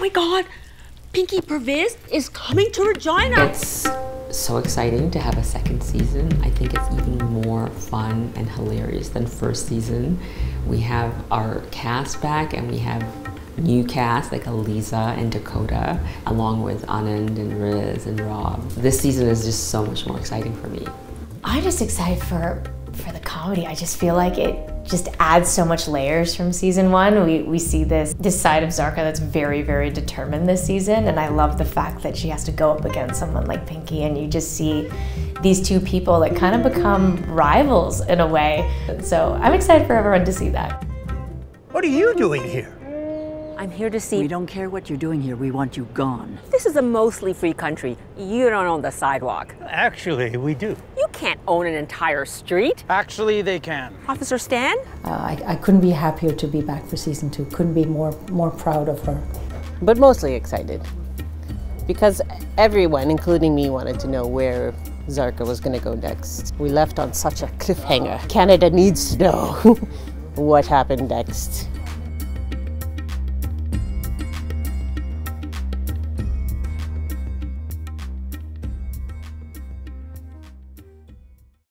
my god, Pinky Purvis is coming to Regina. It's so exciting to have a second season. I think it's even more fun and hilarious than first season. We have our cast back and we have new cast like Aliza and Dakota, along with Anand and Riz and Rob. This season is just so much more exciting for me. I'm just excited for for the comedy. I just feel like it just adds so much layers from season one. We, we see this this side of Zarqa that's very, very determined this season, and I love the fact that she has to go up against someone like Pinky, and you just see these two people that kind of become rivals in a way. So I'm excited for everyone to see that. What are you doing here? I'm here to see. We don't care what you're doing here. We want you gone. This is a mostly free country. You don't own the sidewalk. Actually, we do. You can't own an entire street. Actually, they can. Officer Stan? Uh, I, I couldn't be happier to be back for season two. Couldn't be more more proud of her. But mostly excited because everyone, including me, wanted to know where Zarqa was going to go next. We left on such a cliffhanger. Canada needs to know what happened next.